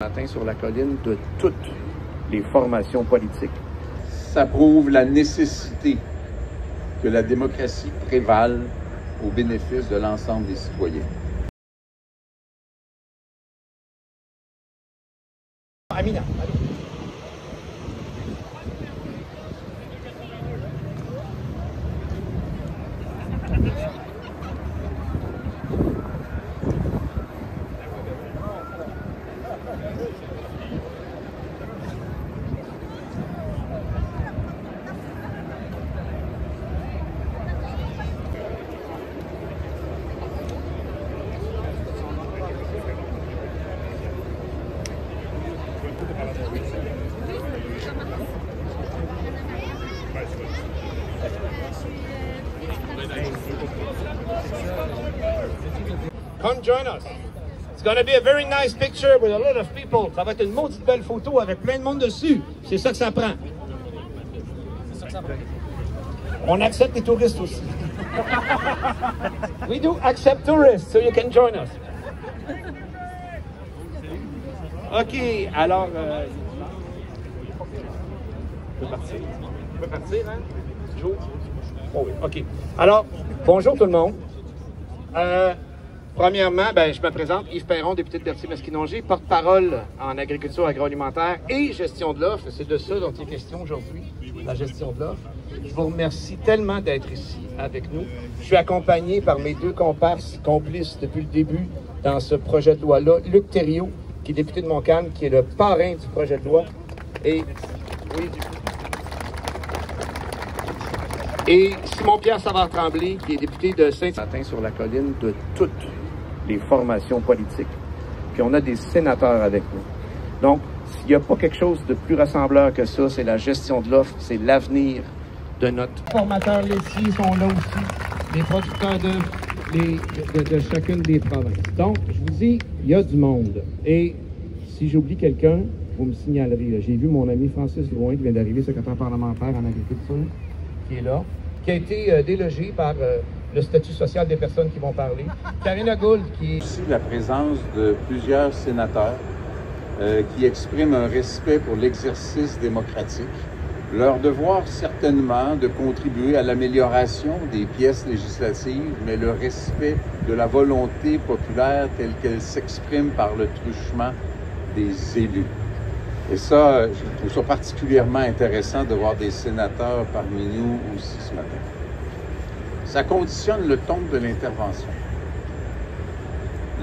matin sur la colline de toutes les formations politiques. Ça prouve la nécessité que la démocratie prévale au bénéfice de l'ensemble des citoyens. Amina. Come join us. It's going to be a very nice picture with a lot of people. Ça va être une maudite belle photo avec plein de monde dessus. C'est ça que ça prend. On accepte les touristes aussi. We do accept tourists, so you can join us. OK, alors... Euh, peut partir. On peut partir, hein? Joe? Oh oui, OK. Alors, bonjour tout le monde. Euh, Premièrement, ben, je me présente, Yves Perron, député de Berthier-Masquinongé, porte-parole en agriculture agroalimentaire et gestion de l'offre. C'est de ça dont il est question aujourd'hui, la gestion de l'offre. Je vous remercie tellement d'être ici avec nous. Je suis accompagné par mes deux comparses complices depuis le début dans ce projet de loi-là. Luc Thériault, qui est député de Montcalm, qui est le parrain du projet de loi. Et, Simon-Pierre Savard-Tremblay, qui est député de Saint-Martin sur la colline de toutes les formations politiques. Puis on a des sénateurs avec nous. Donc, s'il n'y a pas quelque chose de plus rassembleur que ça, c'est la gestion de l'offre, c'est l'avenir de notre... Les formateurs laitiers sont là aussi, les producteurs de, de, chacune des provinces. Donc, je vous dis, il y a du monde. Et si j'oublie quelqu'un, vous me signalerez. J'ai vu mon ami Francis Drouin, qui vient d'arriver, secrétaire parlementaire en agriculture, qui est là, qui a été euh, délogé par... Euh, le statut social des personnes qui vont parler. Karina Gould, qui la présence de plusieurs sénateurs euh, qui expriment un respect pour l'exercice démocratique. Leur devoir, certainement, de contribuer à l'amélioration des pièces législatives, mais le respect de la volonté populaire telle qu'elle s'exprime par le truchement des élus. Et ça, je trouve ça particulièrement intéressant de voir des sénateurs parmi nous aussi ce matin ça conditionne le ton de l'intervention.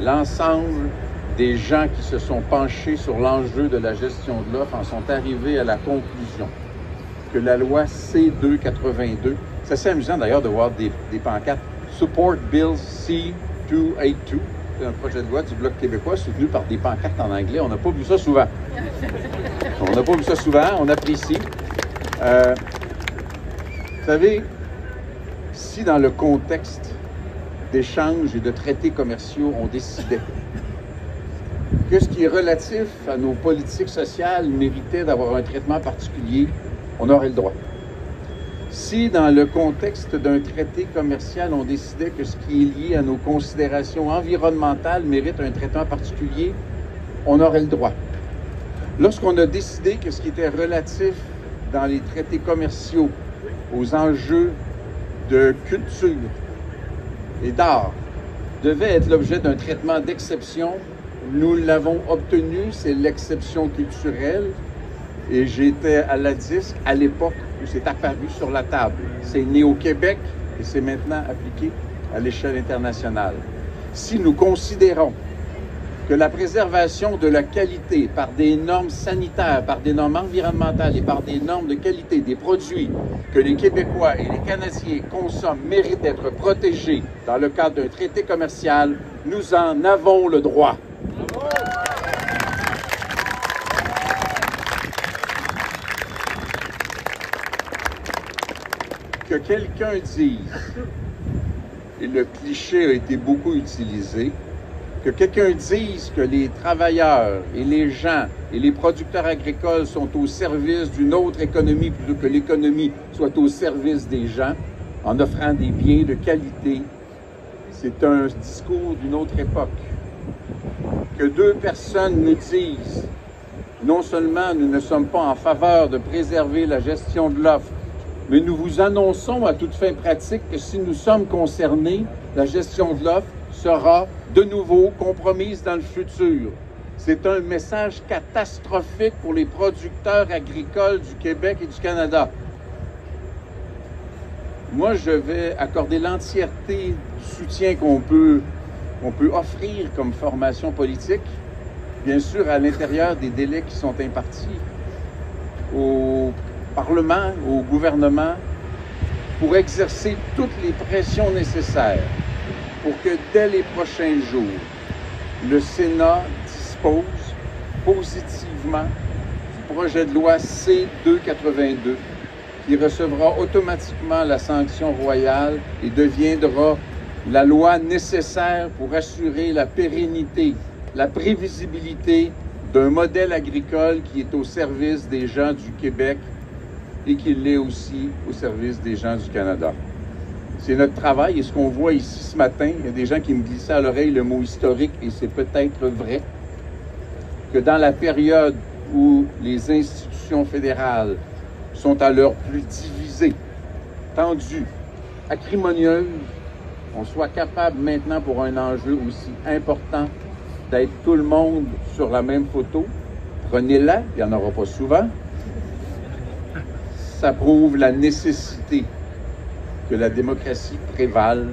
L'ensemble des gens qui se sont penchés sur l'enjeu de la gestion de l'offre en sont arrivés à la conclusion que la loi C282, c'est assez amusant d'ailleurs de voir des, pancartes Support Bill C282, c'est un projet de loi du Bloc québécois soutenu par des pancartes en anglais. On n'a pas vu ça souvent. On n'a pas vu ça souvent, on apprécie. Euh, vous savez, si dans le contexte d'échanges et de traités commerciaux, on décidait que ce qui est relatif à nos politiques sociales méritait d'avoir un traitement particulier, on aurait le droit. Si dans le contexte d'un traité commercial, on décidait que ce qui est lié à nos considérations environnementales mérite un traitement particulier, on aurait le droit. Lorsqu'on a décidé que ce qui était relatif dans les traités commerciaux aux enjeux de culture et d'art devait être l'objet d'un traitement d'exception. Nous l'avons obtenu, c'est l'exception culturelle. Et j'étais à la disque à l'époque où c'est apparu sur la table. C'est né au Québec et c'est maintenant appliqué à l'échelle internationale. Si nous considérons que la préservation de la qualité par des normes sanitaires, par des normes environnementales et par des normes de qualité des produits que les Québécois et les Canadiens consomment méritent d'être protégés dans le cadre d'un traité commercial, nous en avons le droit. Que quelqu'un dise, et le cliché a été beaucoup utilisé, que quelqu'un dise que les travailleurs et les gens et les producteurs agricoles sont au service d'une autre économie plutôt que l'économie soit au service des gens en offrant des biens de qualité, c'est un discours d'une autre époque. que deux personnes nous disent non seulement nous ne sommes pas en faveur de préserver la gestion de l'offre, mais nous vous annonçons à toute fin pratique que si nous sommes concernés, la gestion de l'offre sera de nouveau compromise dans le futur. C'est un message catastrophique pour les producteurs agricoles du Québec et du Canada. Moi, je vais accorder l'entièreté du soutien qu'on peut, peut offrir comme formation politique, bien sûr à l'intérieur des délais qui sont impartis au Parlement, au gouvernement, pour exercer toutes les pressions nécessaires pour que dès les prochains jours, le Sénat dispose positivement du projet de loi C-282 qui recevra automatiquement la sanction royale et deviendra la loi nécessaire pour assurer la pérennité, la prévisibilité d'un modèle agricole qui est au service des gens du Québec et qui l'est aussi au service des gens du Canada. C'est notre travail et ce qu'on voit ici ce matin, il y a des gens qui me glissaient à l'oreille le mot historique et c'est peut-être vrai que dans la période où les institutions fédérales sont à leur plus divisées, tendues, acrimonieuses, on soit capable maintenant pour un enjeu aussi important d'être tout le monde sur la même photo. Prenez-la, il n'y en aura pas souvent. Ça prouve la nécessité que la démocratie prévale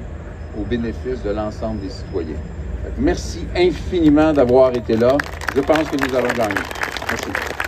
au bénéfice de l'ensemble des citoyens. Merci infiniment d'avoir été là. Je pense que nous avons gagné. Merci.